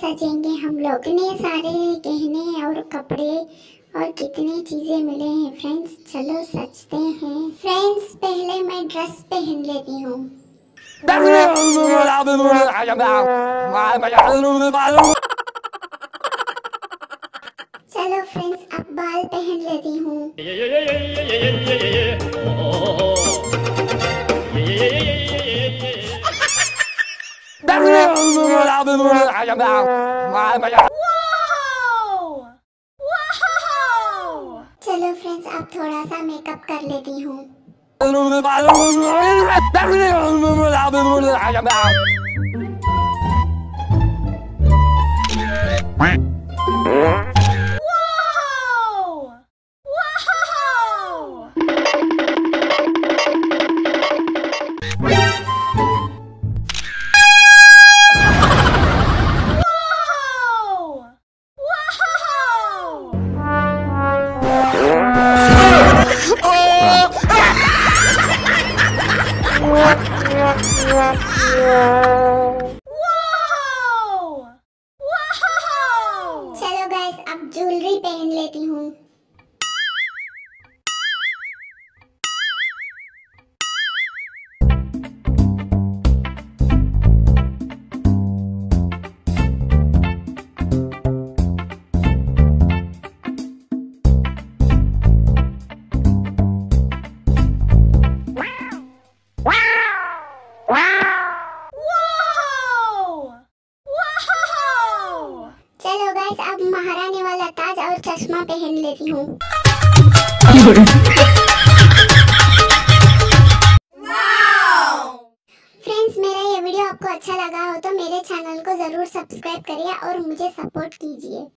सजेंगे हम लोग। इतने सारे गहने और कपड़े और कितनी चीज़ें मिले हैं फ्रेंड्स चलो सजते हैं। फ्रेंड्स पहले मैं ड्रेस पहन लेती हूँ। चलो फ्रेंड्स अब बाल पहन लेती हूँ। चलो फ्रेंड्स अब थोड़ा सा मेकअप कर लेती हूँ। चलो गाइस ज्वेलरी पहन लेती हूँ। चलो गाइस अब महारानी वाला ताज और चश्मा पहन लेती हूँ। फ्रेंड्स मेरा ये वीडियो आपको अच्छा लगा हो तो मेरे चैनल को ज़रूर सब्सक्राइब करिए और मुझे सपोर्ट कीजिए।